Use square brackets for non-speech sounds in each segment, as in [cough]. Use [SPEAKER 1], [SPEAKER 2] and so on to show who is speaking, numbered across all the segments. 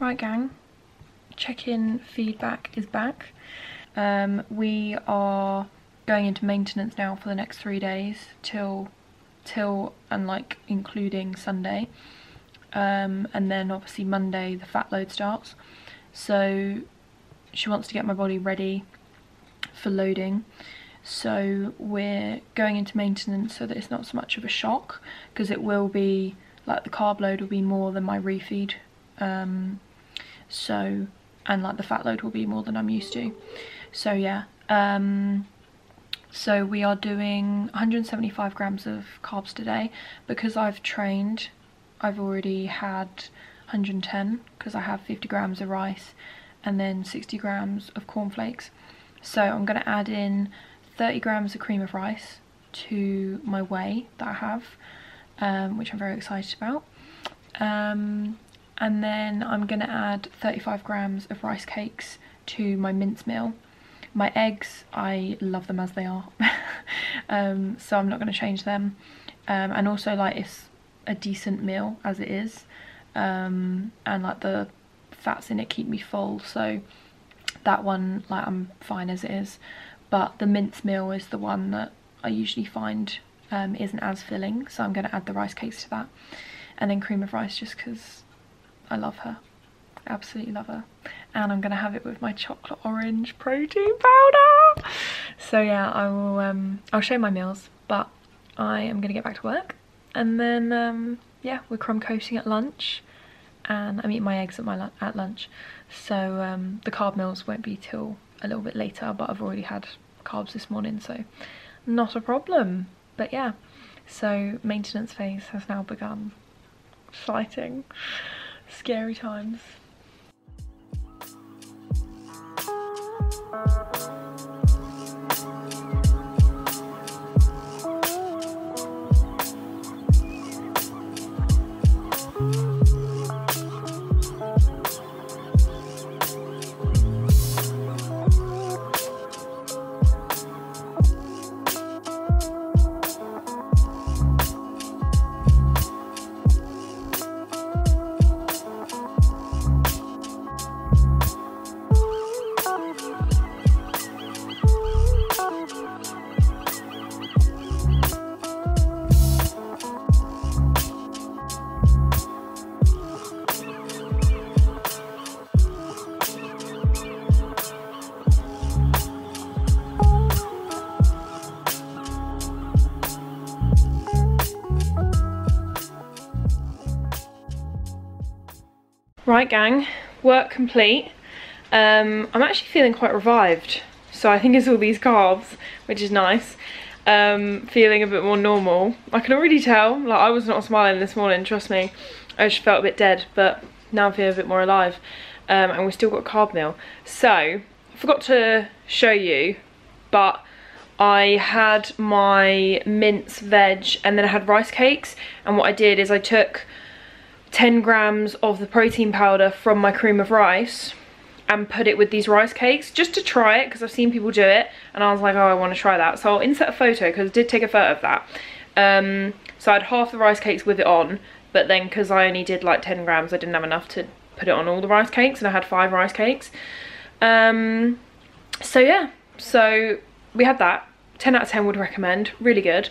[SPEAKER 1] Right gang, check-in feedback is back. Um, we are going into maintenance now for the next three days till till and like including Sunday. Um, and then obviously Monday the fat load starts. So she wants to get my body ready for loading. So we're going into maintenance so that it's not so much of a shock because it will be like the carb load will be more than my refeed. Um, so and like the fat load will be more than I'm used to. So yeah. Um, so we are doing 175 grams of carbs today because I've trained I've already had 110 because I have 50 grams of rice and then 60 grams of cornflakes so I'm going to add in 30 grams of cream of rice to my whey that I have um, which I'm very excited about um, and then I'm to add 35 grams of rice cakes to my mince meal my eggs, I love them as they are, [laughs] um, so I'm not to change them. Um, and also like it's a decent meal as it is, um, and like the fats in it keep me full, so that one like I'm fine as it is. But the mince meal is the one that I usually find um, isn't as filling, so I'm to add the rice cakes to that. And then cream of rice just because I love her. Absolutely love her. And I'm gonna have it with my chocolate orange protein powder. So yeah I will um I'll show my meals but I am gonna get back to work. And then um yeah we're crumb coating at lunch. And I'm eating my eggs at my at lunch. So um the carb meals won't be till a little bit later but I've already had carbs this morning so not a problem. But yeah. So maintenance phase has now begun. Exciting scary times Right gang, work complete. Um, I'm actually feeling quite revived. So I think it's all these carbs, which is nice. Um, feeling a bit more normal. I can already tell, like I was not smiling this morning, trust me. I just felt a bit dead, but now I'm feeling a bit more alive. Um, and we still got carb meal. So, I forgot to show you, but I had my mince veg and then I had rice cakes. And what I did is I took 10 grams of the protein powder from my cream of rice and put it with these rice cakes just to try it because I've seen people do it and I was like oh I want to try that. So I'll insert a photo because I did take a photo of that. Um, so I had half the rice cakes with it on but then because I only did like 10 grams I didn't have enough to put it on all the rice cakes and I had five rice cakes. Um, so yeah. So we had that. 10 out of 10 would recommend. Really good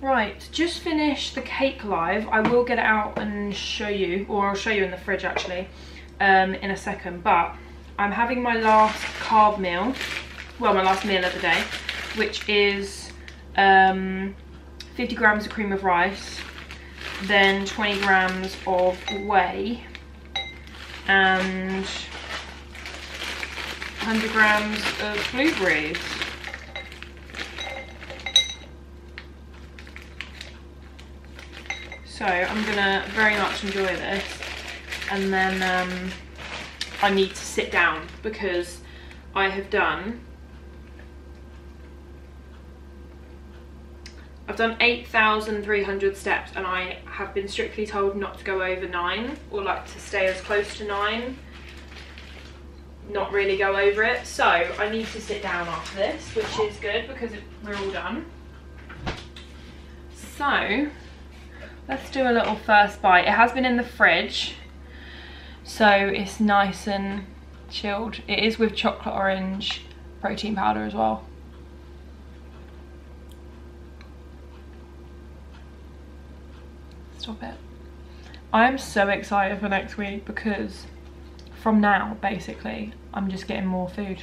[SPEAKER 1] Right, just finished the cake live. I will get it out and show you, or I'll show you in the fridge actually, um, in a second. But I'm having my last carb meal, well, my last meal of the day, which is um, 50 grams of cream of rice, then 20 grams of whey, and 100 grams of blueberries. So I'm gonna very much enjoy this. And then um, I need to sit down because I have done I've done 8,300 steps and I have been strictly told not to go over nine or like to stay as close to nine not really go over it. So I need to sit down after this which is good because we're all done. So Let's do a little first bite. It has been in the fridge. So it's nice and chilled. It is with chocolate orange protein powder as well. Stop it. I am so excited for next week because from now, basically, I'm just getting more food.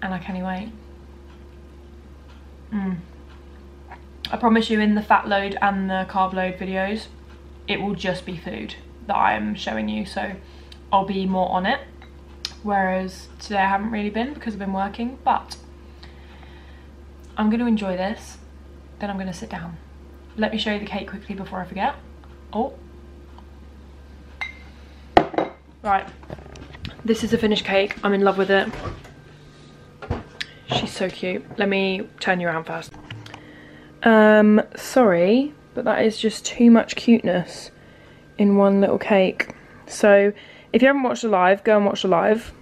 [SPEAKER 1] And I can't wait. Mm. I promise you in the fat load and the carb load videos, it will just be food that I'm showing you. So I'll be more on it. Whereas today I haven't really been because I've been working, but I'm going to enjoy this. Then I'm going to sit down. Let me show you the cake quickly before I forget. Oh. Right. This is a finished cake. I'm in love with it. She's so cute. Let me turn you around first. Um, sorry, but that is just too much cuteness in one little cake. So if you haven't watched the live, go and watch the live.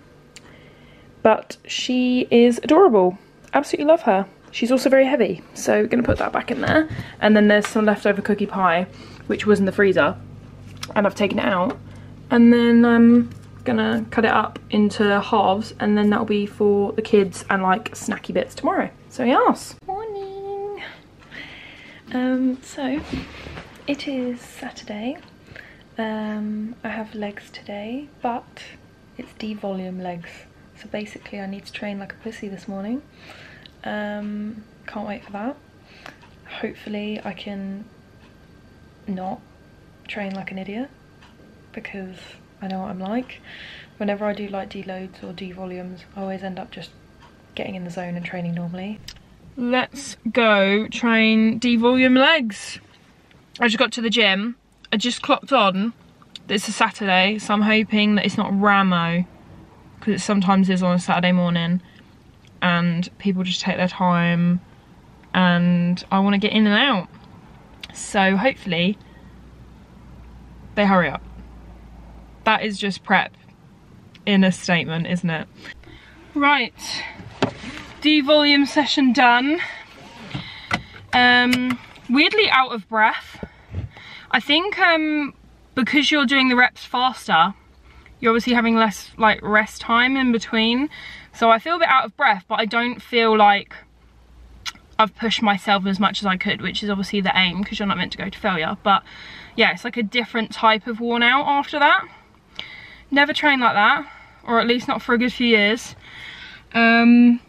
[SPEAKER 1] But she is adorable. Absolutely love her. She's also very heavy, so we're gonna put that back in there. And then there's some leftover cookie pie, which was in the freezer, and I've taken it out. And then I'm gonna cut it up into halves, and then that'll be for the kids and like snacky bits tomorrow. So yes. Um, so it is Saturday. Um, I have legs today, but it's D-volume legs. So basically I need to train like a pussy this morning. Um, can't wait for that. Hopefully I can not train like an idiot because I know what I'm like. Whenever I do like D-loads or D-volumes, I always end up just getting in the zone and training normally. Let's go train D-volume legs. I just got to the gym. I just clocked on it's a Saturday, so I'm hoping that it's not Ramo, because it sometimes is on a Saturday morning and people just take their time and I want to get in and out. So hopefully they hurry up. That is just prep in a statement, isn't it? Right, D-volume session done. Um, weirdly out of breath. I think um, because you're doing the reps faster, you're obviously having less like rest time in between. So I feel a bit out of breath, but I don't feel like I've pushed myself as much as I could, which is obviously the aim because you're not meant to go to failure. But yeah, it's like a different type of worn out after that. Never trained like that, or at least not for a good few years. Um,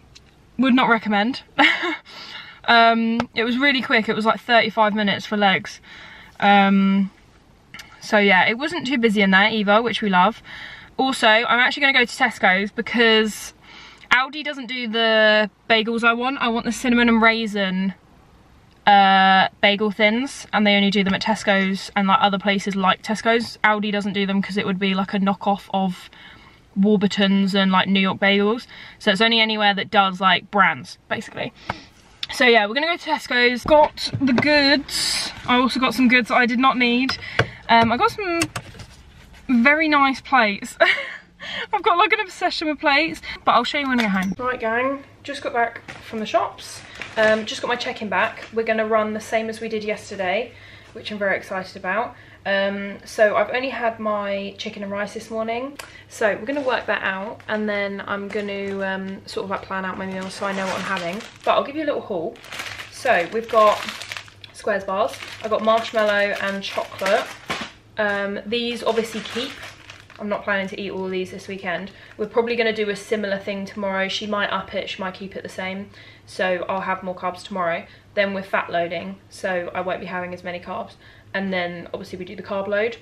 [SPEAKER 1] would not recommend. [laughs] um, it was really quick. It was like 35 minutes for legs. Um, so yeah, it wasn't too busy in there either, which we love. Also, I'm actually going to go to Tesco's because Aldi doesn't do the bagels I want. I want the cinnamon and raisin uh, bagel thins and they only do them at Tesco's and like other places like Tesco's. Aldi doesn't do them because it would be like a knockoff of Warburton's and like New York bagels. So it's only anywhere that does like brands basically. So yeah, we're gonna go to Tesco's. Got the goods. I also got some goods that I did not need. Um, I got some very nice plates. [laughs] I've got like an obsession with plates, but I'll show you when I get home. Right gang, just got back from the shops. Um, just got my check-in back. We're gonna run the same as we did yesterday, which I'm very excited about. Um, so I've only had my chicken and rice this morning. So we're gonna work that out and then I'm gonna um, sort of like plan out my meals so I know what I'm having. But I'll give you a little haul. So we've got squares bars. I've got marshmallow and chocolate. Um, these obviously keep I'm not planning to eat all these this weekend. We're probably going to do a similar thing tomorrow. She might up it, she might keep it the same. So I'll have more carbs tomorrow. Then we're fat loading, so I won't be having as many carbs. And then obviously we do the carb load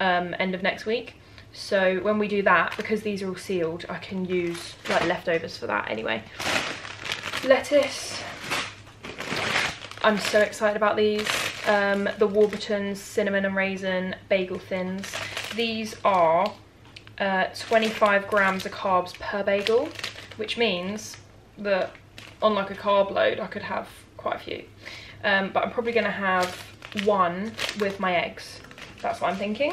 [SPEAKER 1] um, end of next week. So when we do that, because these are all sealed, I can use like leftovers for that anyway. Lettuce. I'm so excited about these. Um, the Warburton's cinnamon and raisin bagel thins these are uh, 25 grams of carbs per bagel, which means that on like a carb load, I could have quite a few. Um, but I'm probably gonna have one with my eggs. That's what I'm thinking.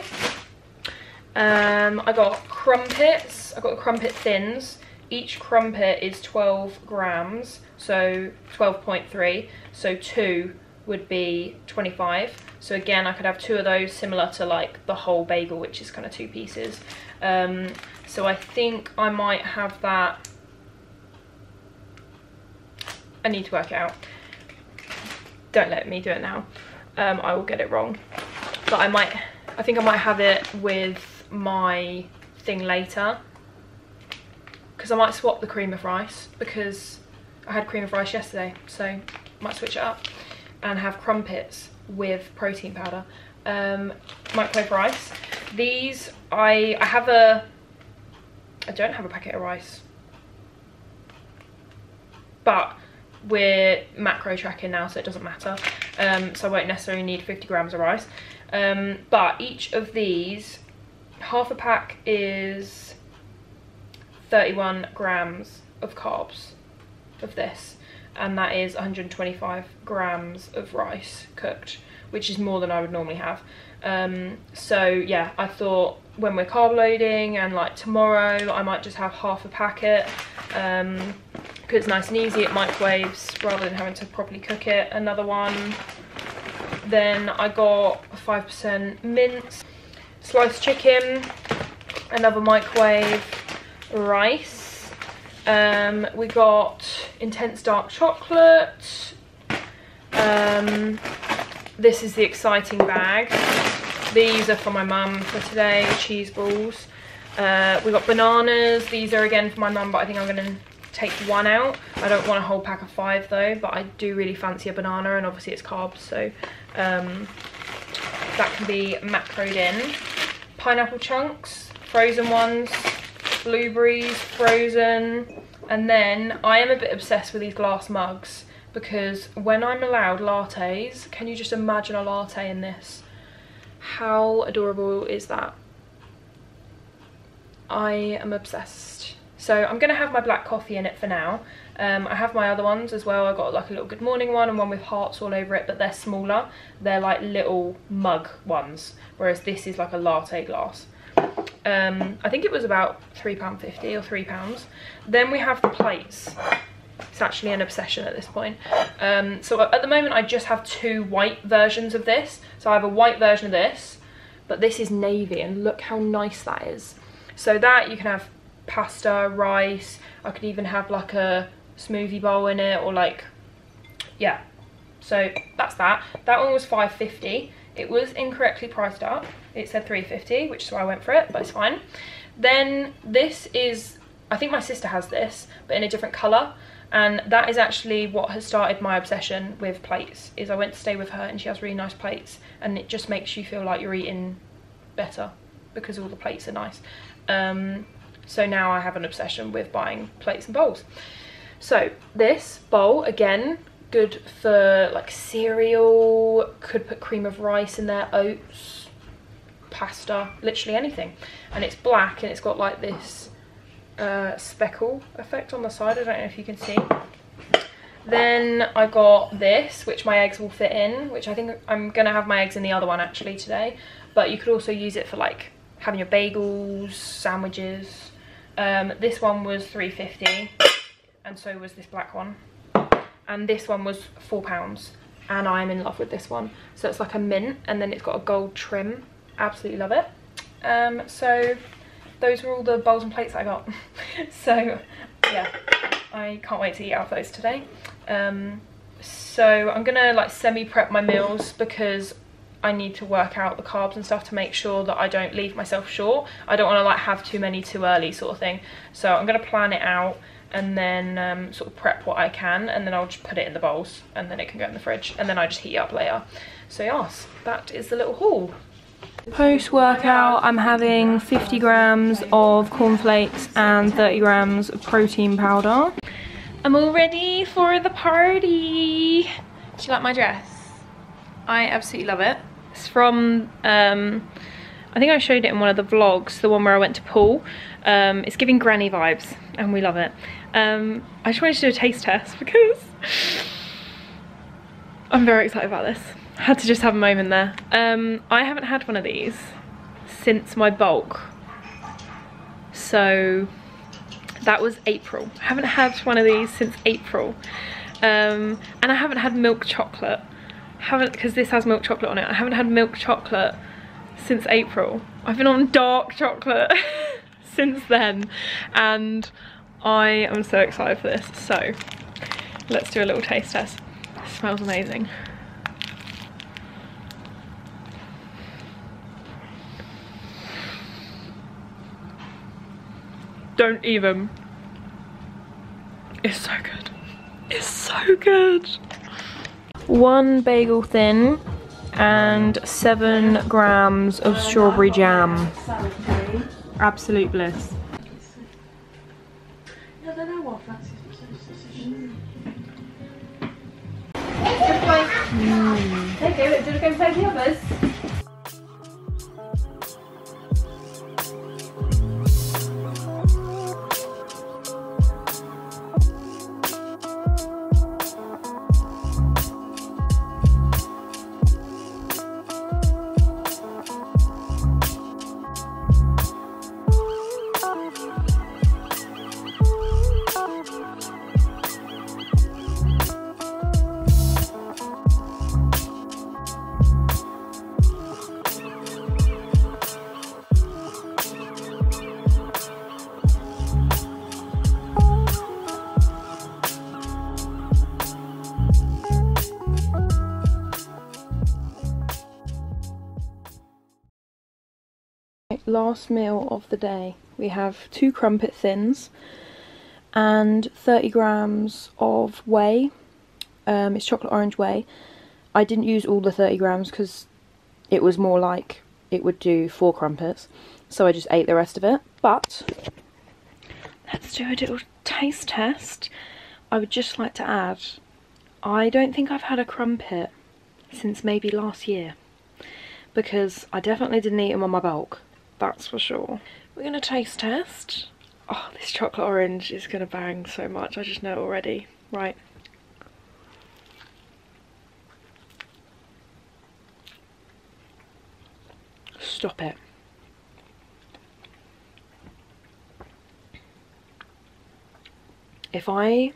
[SPEAKER 1] Um, I got crumpets, I got crumpet thins. Each crumpet is 12 grams, so 12.3, so two would be 25 so again I could have two of those similar to like the whole bagel which is kind of two pieces. Um, so I think I might have that. I need to work it out. Don't let me do it now um, I will get it wrong. But I might I think I might have it with my thing later. Because I might swap the cream of rice because I had cream of rice yesterday so I might switch it up and have crumpets with protein powder. Um, microwave rice. These I I have a I don't have a packet of rice. But we're macro tracking now so it doesn't matter. Um, so I won't necessarily need 50 grams of rice. Um, but each of these half a pack is 31 grams of carbs of this and that is 125 grams of rice cooked which is more than I would normally have. Um, so yeah I thought when we're carb loading and like tomorrow I might just have half a packet. Um, it's nice and easy it microwaves rather than having to properly cook it. Another one. Then I got 5% mince sliced chicken another microwave rice. Um, we got intense dark chocolate. Um, this is the exciting bag. These are for my mum for today cheese balls. Uh, we got bananas. These are again for my mum but I think I'm gonna take one out. I don't want a whole pack of five though but I do really fancy a banana and obviously it's carbs so um, that can be macroed in. Pineapple chunks frozen ones blueberries frozen and then I am a bit obsessed with these glass mugs because when I'm allowed lattes can you just imagine a latte in this? How adorable is that? I am obsessed so I'm gonna have my black coffee in it for now. Um, I have my other ones as well. I got like a little good morning one and one with hearts all over it, but they're smaller. They're like little mug ones, whereas this is like a latte glass. Um, I think it was about £3.50 or £3. Then we have the plates. It's actually an obsession at this point. Um, so at the moment I just have two white versions of this. So I have a white version of this, but this is navy and look how nice that is. So that you can have pasta, rice. I could even have like a smoothie bowl in it or like, yeah. So that's that. That one was 5.50. It was incorrectly priced up. It said 3.50, which is why I went for it, but it's fine. Then this is, I think my sister has this, but in a different colour. And that is actually what has started my obsession with plates, is I went to stay with her and she has really nice plates and it just makes you feel like you're eating better because all the plates are nice. Um, so now I have an obsession with buying plates and bowls. So this bowl, again, good for like cereal, could put cream of rice in there, oats, pasta, literally anything. And it's black and it's got like this uh, speckle effect on the side. I don't know if you can see. Then I got this, which my eggs will fit in, which I think I'm going to have my eggs in the other one actually today. But you could also use it for like having your bagels, sandwiches, um, this one was 3.50 and so was this black one. And this one was four pounds and I'm in love with this one. So it's like a mint and then it's got a gold trim. Absolutely love it. Um, so those were all the bowls and plates I got. [laughs] so yeah, I can't wait to eat out of those today. Um, so I'm gonna like semi-prep my meals because I need to work out the carbs and stuff to make sure that I don't leave myself short. I don't want to like have too many too early sort of thing. So I'm going to plan it out and then um, sort of prep what I can and then I'll just put it in the bowls and then it can go in the fridge and then I just heat it up later. So yes, that is the little haul. Post workout, I'm having 50 grams of cornflakes and 30 grams of protein powder. I'm all ready for the party. Do you like my dress? I absolutely love it. It's from, um, I think I showed it in one of the vlogs, the one where I went to pool. Um, it's giving granny vibes and we love it. Um, I just wanted to do a taste test [laughs] because I'm very excited about this. I had to just have a moment there. Um, I haven't had one of these since my bulk. So that was April. I haven't had one of these since April. Um, and I haven't had milk chocolate haven't, because this has milk chocolate on it, I haven't had milk chocolate since April. I've been on dark chocolate [laughs] since then and I am so excited for this. So let's do a little taste test. It smells amazing. Don't even. It's so good. It's so good. One bagel thin and seven grams of strawberry jam. Absolute bliss.
[SPEAKER 2] Mm. Okay, do you go play the others?
[SPEAKER 1] Last meal of the day. We have two crumpet thins and 30 grams of whey. Um, it's chocolate orange whey. I didn't use all the 30 grams because it was more like it would do four crumpets. So I just ate the rest of it. But let's do a little taste test. I would just like to add, I don't think I've had a crumpet since maybe last year because I definitely didn't eat them on my bulk that's for sure. We're gonna taste test. Oh, this chocolate orange is gonna bang so much, I just know already. Right. Stop it. If I,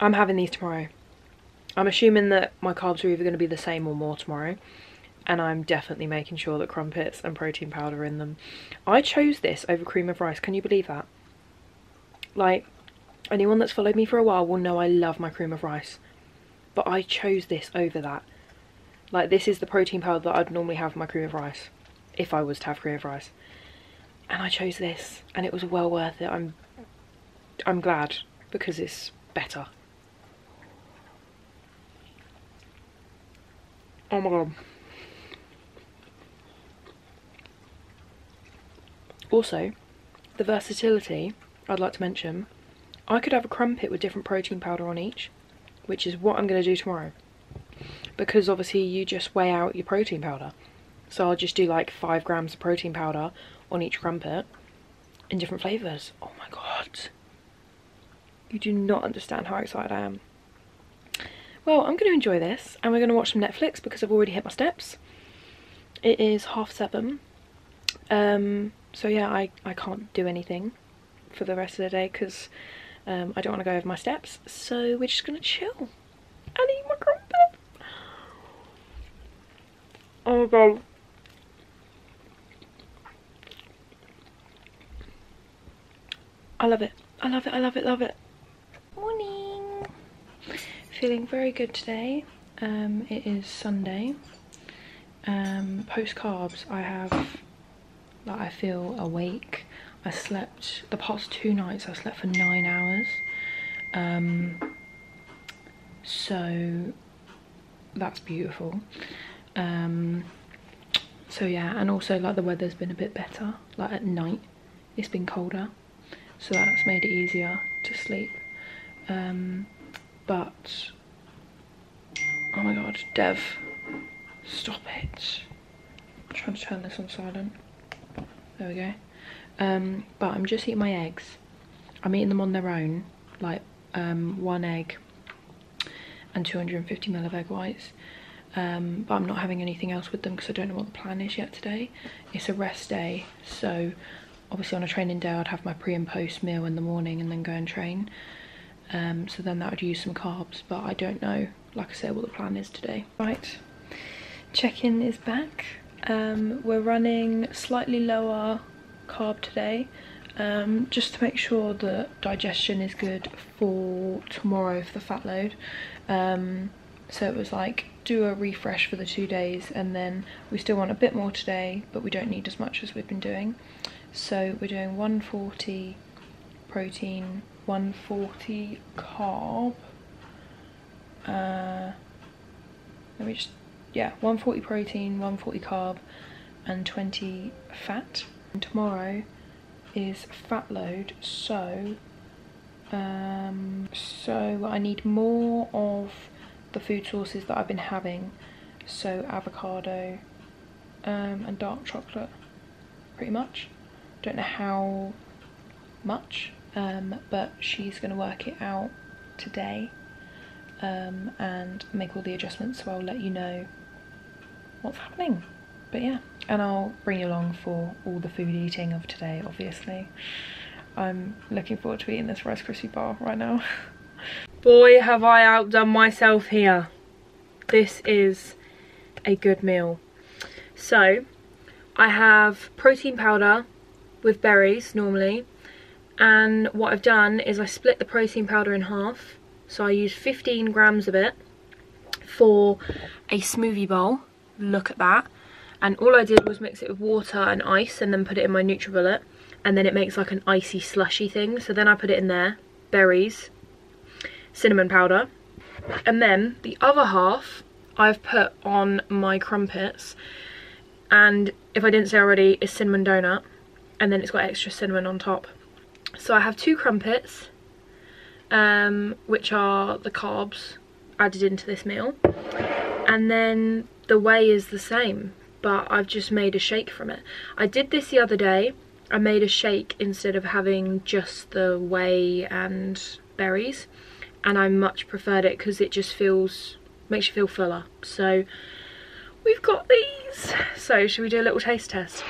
[SPEAKER 1] I'm having these tomorrow. I'm assuming that my carbs are either going to be the same or more tomorrow and I'm definitely making sure that crumpets and protein powder in them. I chose this over cream of rice, can you believe that? Like, anyone that's followed me for a while will know I love my cream of rice, but I chose this over that. Like, this is the protein powder that I'd normally have my cream of rice, if I was to have cream of rice. And I chose this, and it was well worth it. I'm, I'm glad, because it's better. Oh my god. Also, the versatility I'd like to mention, I could have a crumpet with different protein powder on each, which is what I'm going to do tomorrow. Because obviously you just weigh out your protein powder. So I'll just do like 5 grams of protein powder on each crumpet in different flavours. Oh my god. You do not understand how excited I am. Well, I'm going to enjoy this and we're going to watch some Netflix because I've already hit my steps. It is half seven. Um, so yeah, I, I can't do anything for the rest of the day because um, I don't want to go over my steps. So we're just going to chill and eat my crumpet. Oh my god. I love it. I love it. I love it. Love it. Morning. Feeling very good today. Um, it is Sunday. Um, post carbs, I have like I feel awake. I slept, the past two nights I slept for nine hours. Um, so that's beautiful. Um, so yeah, and also like the weather's been a bit better. Like at night it's been colder. So that's made it easier to sleep. Um, but, oh my god, Dev, stop it. I'm trying to turn this on silent. There we go. Um, but I'm just eating my eggs. I'm eating them on their own, like um, one egg and 250 ml of egg whites. Um, but I'm not having anything else with them because I don't know what the plan is yet today. It's a rest day, so obviously on a training day I'd have my pre and post meal in the morning and then go and train. Um, so then that would use some carbs, but I don't know, like I said, what the plan is today. Right, check-in is back. Um, we're running slightly lower carb today um, just to make sure that digestion is good for tomorrow for the fat load. Um, so it was like do a refresh for the two days and then we still want a bit more today but we don't need as much as we've been doing. So we're doing 140 protein, 140 carb. Uh, let me just, yeah, 140 protein, 140 carb and 20 fat. And tomorrow is fat load so um, so I need more of the food sources that I've been having so avocado um, and dark chocolate pretty much don't know how much um, but she's going to work it out today um, and make all the adjustments so I'll let you know what's happening. But yeah. And I'll bring you along for all the food eating of today obviously. I'm looking forward to eating this Rice Krispie bar right now. [laughs] Boy have I outdone myself here. This is a good meal. So I have protein powder with berries normally. And what I've done is I split the protein powder in half. So I use 15 grams of it for a smoothie bowl look at that. And all I did was mix it with water and ice and then put it in my NutriBullet. And then it makes like an icy slushy thing. So then I put it in there berries cinnamon powder. And then the other half I've put on my crumpets. And if I didn't say already is cinnamon donut. And then it's got extra cinnamon on top. So I have two crumpets um, which are the carbs added into this meal and then the whey is the same but I've just made a shake from it. I did this the other day. I made a shake instead of having just the whey and berries and I much preferred it because it just feels, makes you feel fuller. So we've got these. So should we do a little taste test?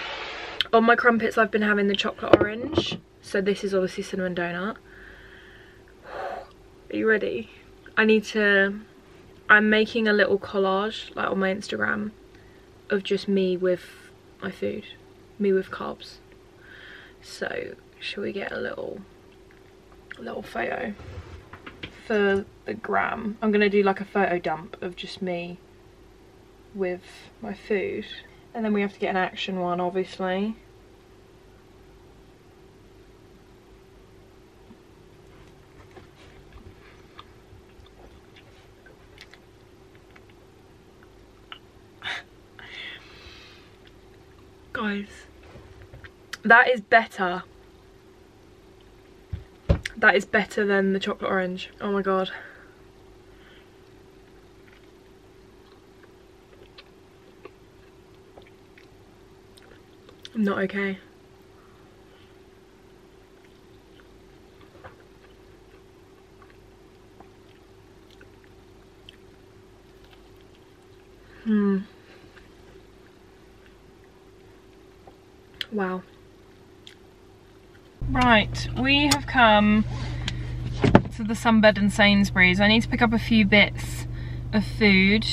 [SPEAKER 1] On my crumpets I've been having the chocolate orange. So this is obviously cinnamon donut. Are you ready? I need to, I'm making a little collage like on my Instagram of just me with my food, me with carbs. So shall we get a little, little photo for the gram? I'm gonna do like a photo dump of just me with my food. And then we have to get an action one obviously. Guys that is better. That is better than the chocolate orange. Oh my god. I'm not okay. Hmm Wow. Right, we have come to the Sunbed and Sainsbury's. I need to pick up a few bits of food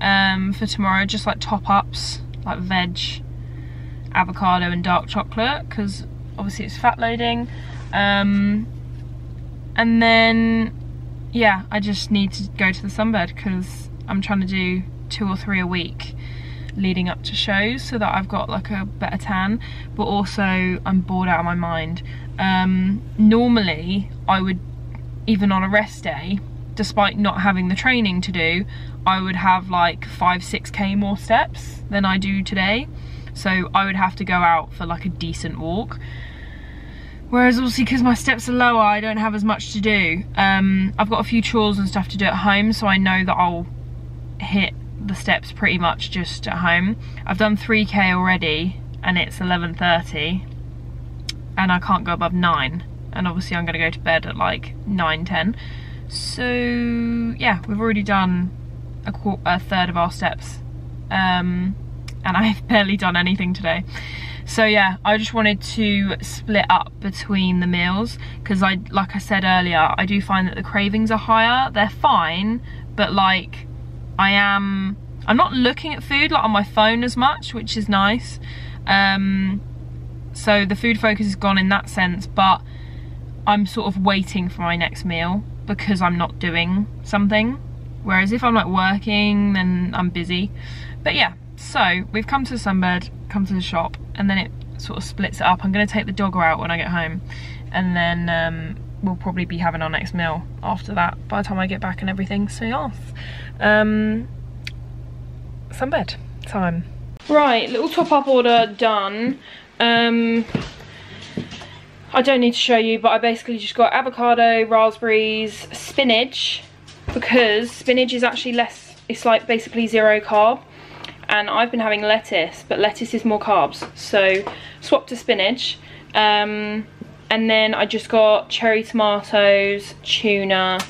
[SPEAKER 1] um, for tomorrow, just like top-ups, like veg, avocado and dark chocolate, because obviously it's fat loading. Um, and then, yeah, I just need to go to the Sunbed because I'm trying to do two or three a week leading up to shows so that I've got like a better tan but also I'm bored out of my mind. Um, normally I would even on a rest day despite not having the training to do I would have like 5 6k more steps than I do today. So I would have to go out for like a decent walk. Whereas obviously because my steps are lower, I don't have as much to do. Um, I've got a few chores and stuff to do at home, so I know that I'll hit the steps pretty much just at home. I've done 3k already and it's 11.30 and I can't go above 9 and obviously I'm going to go to bed at like 9.10 So yeah, we've already done a, a third of our steps um, and [laughs] I've barely done anything today. So yeah, I just wanted to split up between the meals because I, like I said earlier, I do find that the cravings are higher. They're fine, but like I am I'm not looking at food like on my phone as much, which is nice. Um, so the food focus is gone in that sense, but I'm sort of waiting for my next meal because I'm not doing something. Whereas if I'm like working, then I'm busy. But yeah, so we've come to the sunbed, come to the shop, and then it sort of splits it up. I'm gonna take the doggo out when I get home, and then um, we'll probably be having our next meal after that by the time I get back and everything. So yes, um, sunbed time. Right, little top up order done. Um, I don't need to show you, but I basically just got avocado, raspberries, spinach, because spinach is actually less, it's like basically zero carb. And I've been having lettuce, but lettuce is more carbs. So swap to spinach. Um, and then I just got cherry tomatoes, tuna,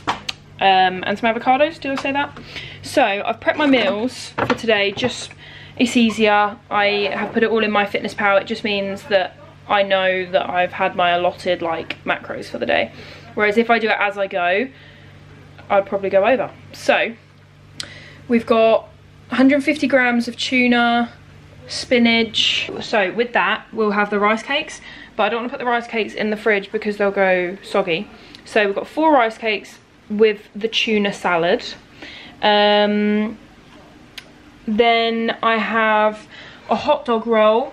[SPEAKER 1] um, and some avocados, did I say that? So I've prepped my meals for today, just, it's easier. I have put it all in MyFitnessPal. It just means that I know that I've had my allotted like macros for the day. Whereas if I do it as I go, I'd probably go over. So we've got 150 grams of tuna, spinach. So with that, we'll have the rice cakes, but I don't want to put the rice cakes in the fridge because they'll go soggy. So we've got four rice cakes with the tuna salad. Um, then I have a hot dog roll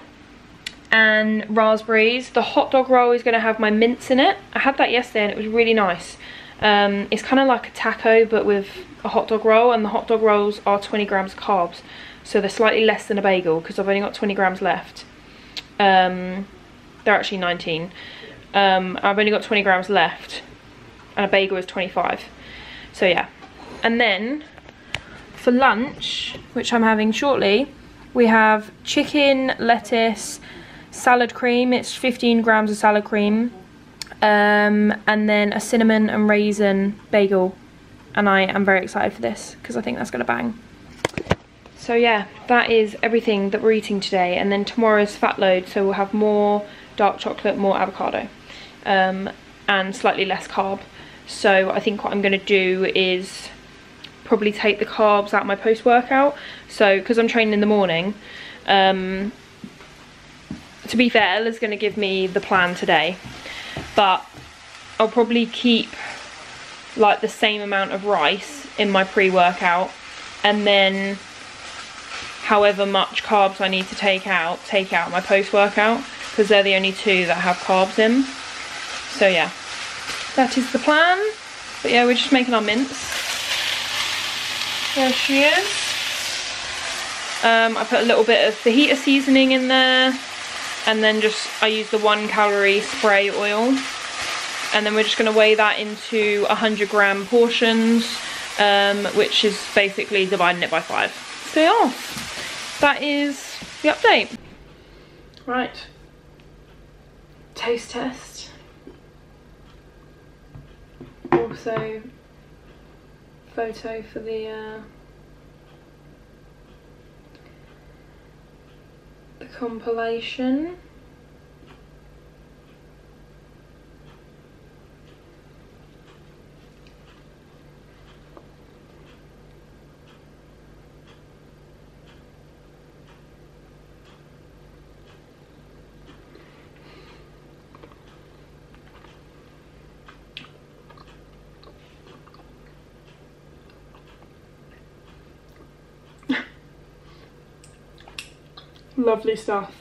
[SPEAKER 1] and raspberries. The hot dog roll is going to have my mince in it. I had that yesterday and it was really nice. Um, it's kind of like a taco but with a hot dog roll and the hot dog rolls are 20 grams carbs. So they're slightly less than a bagel because I've only got 20 grams left. Um, they're actually 19. Um, I've only got 20 grams left and a bagel is 25. So yeah. And then for lunch, which I'm having shortly, we have chicken, lettuce, salad cream. It's 15 grams of salad cream. Um, and then a cinnamon and raisin bagel. And I am very excited for this because I think that's going to bang. So yeah, that is everything that we're eating today. And then tomorrow's fat load. So we'll have more dark chocolate, more avocado. Um, and slightly less carb. So I think what I'm going to do is probably take the carbs out my post-workout. So, because I'm training in the morning, um, to be fair, Ella's going to give me the plan today, but I'll probably keep like the same amount of rice in my pre-workout and then however much carbs I need to take out, take out my post-workout because they're the only two that have carbs in. So yeah, that is the plan. But yeah, we're just making our mince. There she is. Um, I put a little bit of fajita seasoning in there and then just I use the one calorie spray oil and then we're just going to weigh that into 100 gram portions um, which is basically dividing it by five so yeah that is the update right taste test also photo for the uh, the compilation. Lovely stuff.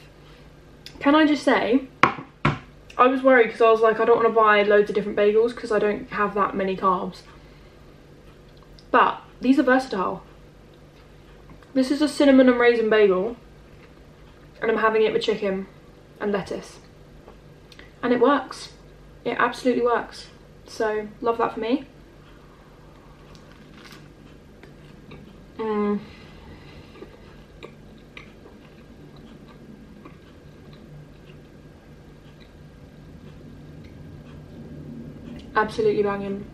[SPEAKER 1] Can I just say, I was worried because I was like, I don't want to buy loads of different bagels because I don't have that many carbs. But these are versatile. This is a cinnamon and raisin bagel and I'm having it with chicken and lettuce. And it works. It absolutely works. So, love that for me. Mmm. Absolutely banging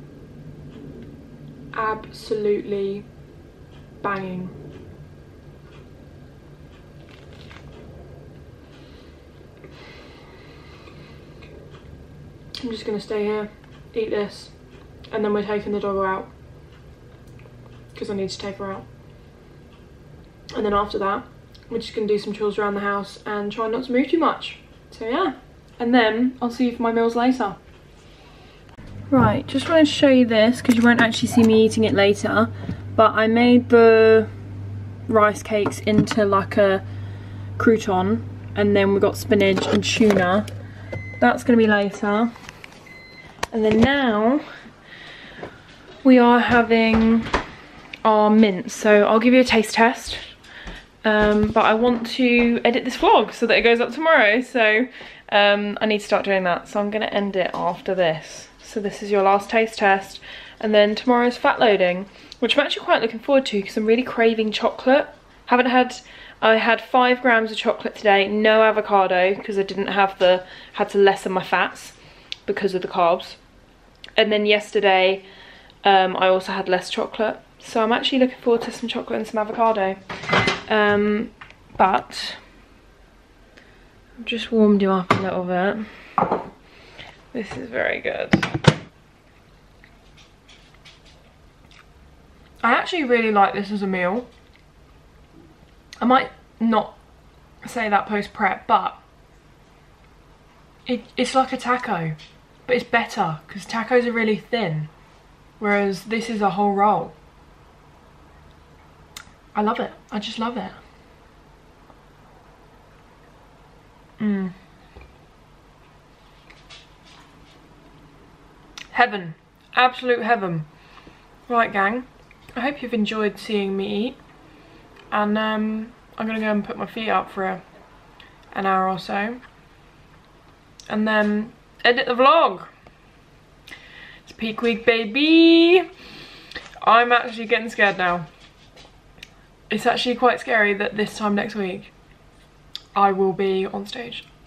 [SPEAKER 1] absolutely banging I'm just gonna stay here eat this and then we're taking the dog out because I need to take her out And then after that, we're just gonna do some chores around the house and try not to move too much. So yeah, and then I'll see you for my meals later. Right, just wanted to show you this because you won't actually see me eating it later. But I made the rice cakes into like a crouton and then we got spinach and tuna. That's gonna be later. And then now we are having our mince. So I'll give you a taste test. Um, but I want to edit this vlog so that it goes up tomorrow. So um, I need to start doing that. So I'm gonna end it after this. So this is your last taste test. And then tomorrow's fat loading, which I'm actually quite looking forward to because I'm really craving chocolate. Haven't had, I had five grams of chocolate today, no avocado because I didn't have the, had to lessen my fats because of the carbs. And then yesterday, um, I also had less chocolate. So I'm actually looking forward to some chocolate and some avocado. Um, but, I've just warmed you up a little bit. This is very good. I actually really like this as a meal. I might not say that post prep, but it, it's like a taco, but it's better because tacos are really thin, whereas this is a whole roll. I love it. I just love it. Mmm. Heaven. Absolute heaven. Right, gang. I hope you've enjoyed seeing me eat. And um, I'm going to go and put my feet up for a, an hour or so. And then edit the vlog. It's peak week, baby. I'm actually getting scared now. It's actually quite scary that this time next week I will be on stage. [gasps]